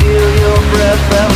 feel your breath